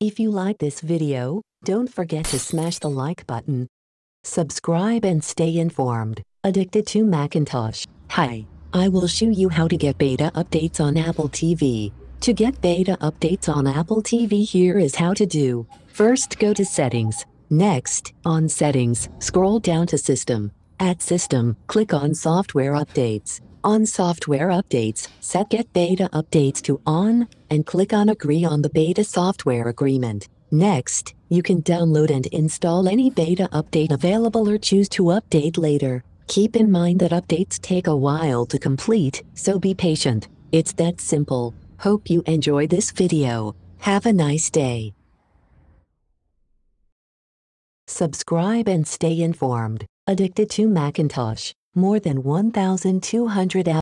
If you like this video, don't forget to smash the like button. Subscribe and stay informed. Addicted to Macintosh. Hi, I will show you how to get beta updates on Apple TV. To get beta updates on Apple TV here is how to do. First go to settings. Next, on settings, scroll down to system. At system, click on software updates. On software updates, set get beta updates to on and click on agree on the beta software agreement. Next, you can download and install any beta update available or choose to update later. Keep in mind that updates take a while to complete, so be patient. It's that simple. Hope you enjoy this video. Have a nice day. Subscribe and stay informed. Addicted to Macintosh. More than 1,200 apps